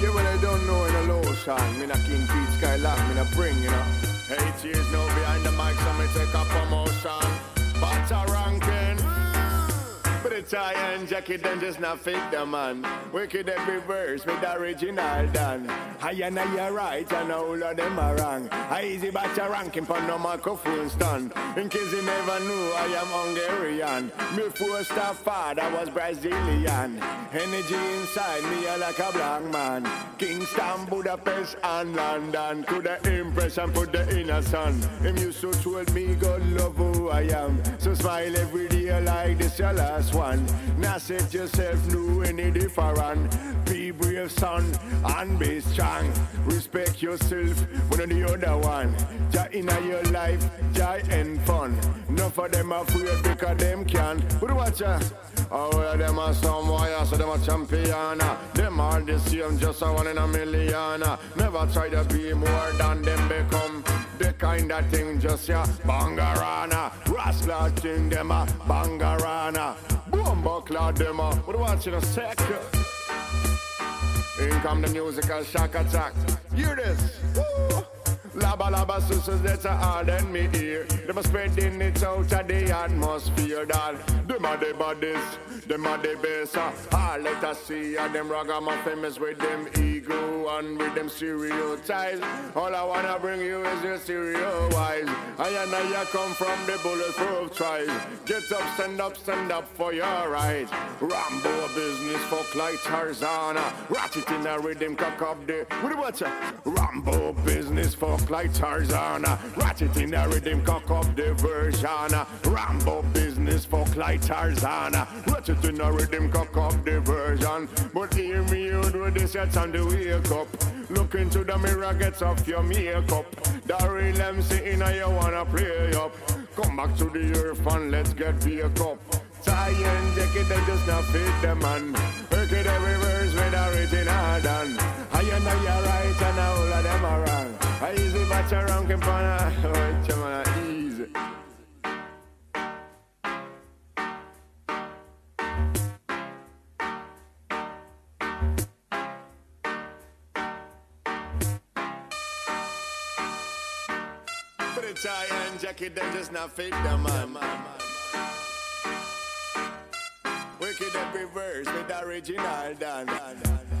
Yeah, well, I don't know in a lotion. Me not King Pete Skylark, me not bring, you know. Eight years now behind the mic, so me take a promotion. Bottah Rankin. The tie and jacket then just not fit the man. Wicked every verse with the original done. I and I right and all of them are wrong. I easy Bottah Rankin for no microphone stand. In case you never knew, I am Hungarian. Me first father was Brazilian. Energy inside me I like a black man. Kingston, Budapest and London. Coulda impress and put the inner sun. Him used to told me God love who I am. So smile every day like this your last one. Now set yourself new any different. Be brave, son, and be strong. Respect yourself, one of the other one. Ja in your life, ja and fun. Enough of them afraid because them can. But watch ya. Oh, them are some wire, so them a champion. Them all the same, just a one in a million. Never try to be more than them become. The kind of thing just ya bangarana. Rascal thing them a bangarana. Cloud them. What watching a second? In come the musical shock attack. Hear this. Woo! Laba laba sisters that's a hard and me ear. Them a spreading it out of the atmosphere, dog. Them are the bodies, them are the best. Uh. All let us see and them ragamuffins with them ego and with them stereotypes. All I wanna bring you is your stereo wise. I and I come from the bulletproof tribe. Get up, stand up, stand up for your right. Rambo business, fuck like Tarzana. Ratchet in a rhythm, cock up the. What do you? Rambo business, fuck like Tarzan. Ratchet in a rhythm, cock up the version. Rambo business, fuck like Tarzan. Ratchet in a rhythm, cock up the version. But hear me out with this, it's time to wake up. Look into the mirror, get off your makeup. The real MC in you wanna play up. Come back to the earth and let's get wake up. Tie and jacket, they just not fit the man. Work it every verse with original done. I know you're right and all of them are wrong. I easy batch around, keep on a, oh, chama, easy. But the tie and jacket, they just not fit the man. Wicked every verse with the original done.